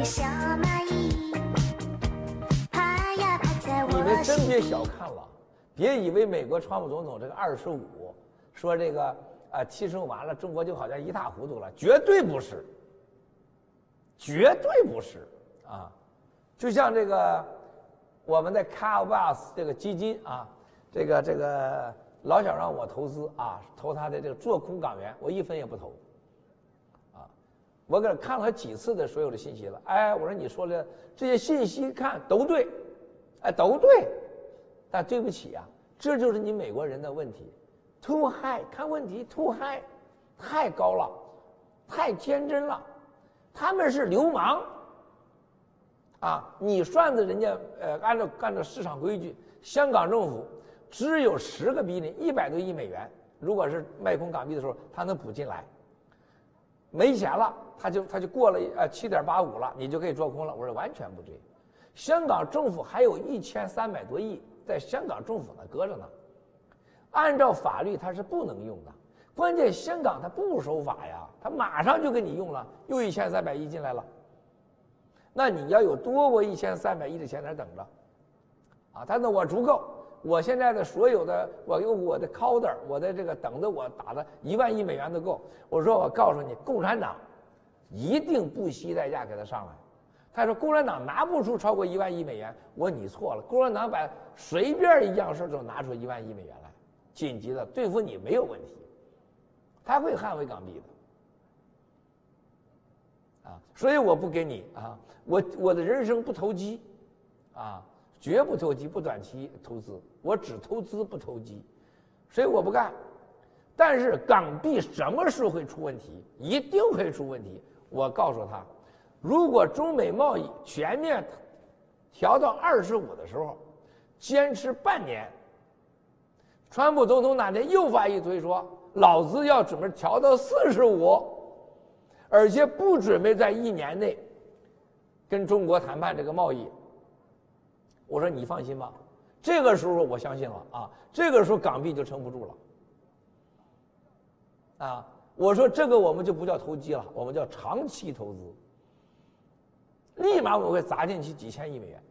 你们真别小看了，别以为美国川普总统这个二十五，说这个啊提升完了，中国就好像一塌糊涂了，绝对不是，绝对不是啊！就像这个我们的 Carvas 这个基金啊，这个这个老想让我投资啊，投他的这个做空港元，我一分也不投。我给他看了他几次的所有的信息了，哎，我说你说的这些信息看都对，哎，都对，但对不起啊，这就是你美国人的问题，too high 看问题 too high，太高了，太天真了，他们是流氓，啊，你算的人家呃按照按照市场规矩，香港政府只有十个 billion 一百多亿美元，如果是卖空港币的时候，他能补进来，没钱了。他就他就过了呃七点八五了，你就可以做空了。我说完全不对，香港政府还有一千三百多亿在香港政府那搁着呢，按照法律它是不能用的。关键香港它不守法呀，它马上就给你用了，又一千三百亿进来了。那你要有多过一千三百亿的钱在等着，啊，但是我足够，我现在的所有的我用我的 counter，我的这个等着我打的一万亿美元都够。我说我告诉你，共产党。一定不惜代价给他上来。他说共产党拿不出超过一万亿美元。我说你错了，共产党把随便一样事都拿出一万亿美元来，紧急的对付你没有问题，他会捍卫港币的。啊，所以我不给你啊，我我的人生不投机，啊，绝不投机，不短期投资，我只投资不投机，所以我不干。但是港币什么时候会出问题？一定会出问题。我告诉他，如果中美贸易全面调到二十五的时候，坚持半年，川普总统哪天又发一推说，老子要准备调到四十五，而且不准备在一年内跟中国谈判这个贸易，我说你放心吧，这个时候我相信了啊，这个时候港币就撑不住了，啊。我说这个我们就不叫投机了，我们叫长期投资。立马我会砸进去几千亿美元。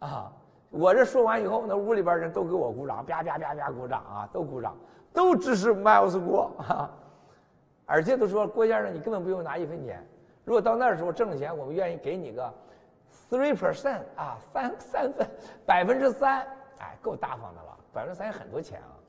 啊，我这说完以后，那屋里边人都给我鼓掌，啪啪啪啪鼓掌啊，都鼓掌，都支持 Miles 郭 啊，而且都说郭先生你根本不用拿一分钱，如果到那时候挣了钱，我们愿意给你个 three percent 啊，三三分百分之三，哎，够大方的了，百分之三很多钱啊。